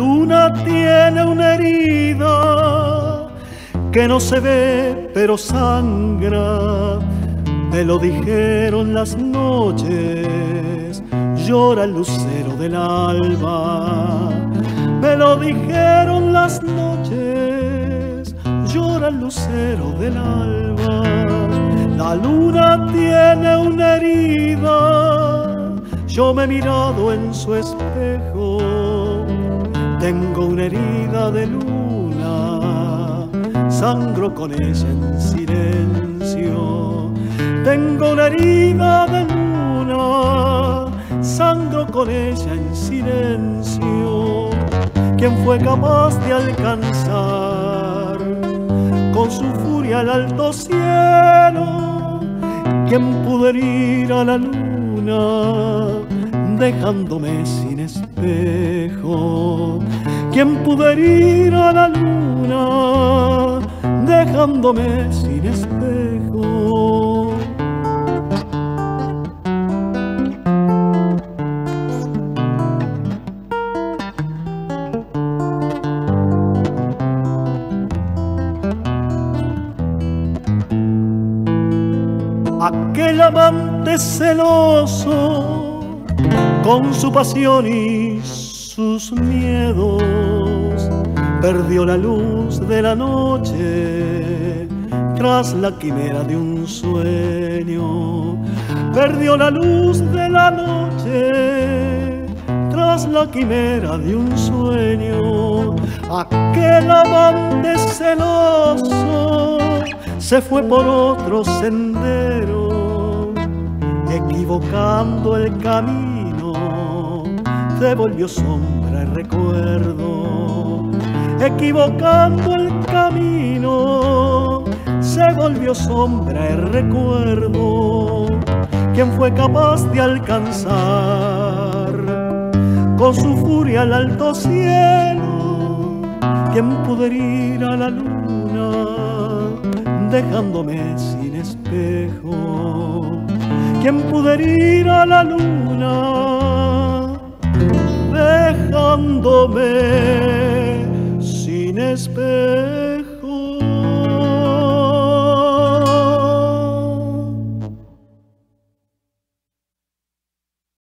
Luna tiene una herida que no se ve pero sangra. Me lo dijeron las noches, llora el lucero del alba. Me lo dijeron las noches, llora el lucero del alba. La luna tiene una herida, yo me he mirado en su espejo. Tengo una herida de luna, sangro con ella en silencio. Tengo una herida de luna, sangro con ella en silencio. ¿Quién fue capaz de alcanzar con su furia el alto cielo? ¿Quién pudo herir a la luna dejándome sin espejo? ¿Quién pudo herir a la luna dejándome sin espejo? Aquel amante celoso con su pasión y sus miedos perdió la luz de la noche tras la quimera de un sueño. Perdió la luz de la noche tras la quimera de un sueño. Aquel amante celoso se fue por otro sendero, equivocando el camino, se volvió sombra y recuerdo, equivocando el camino, se volvió sombra y recuerdo. ¿Quién fue capaz de alcanzar con su furia al alto cielo? ¿Quién pudo herir a la luna? dejándome sin espejo. ¿Quién pudo herir a la luna dejándome sin esperanza.